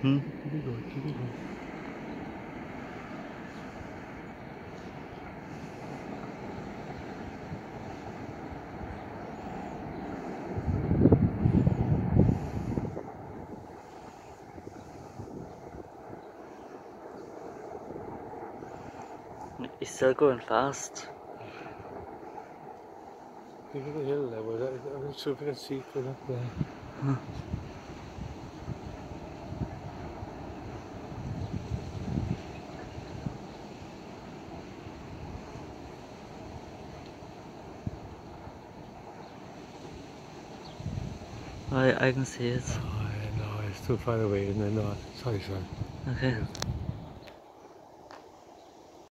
Hmm? Keep it going, keep it going. It's still going fast. Look at the hill there. I'm not sure if I can see it from up there. Huh. I I can see it. Oh, no, it's too far away, and then sorry, sorry. Okay.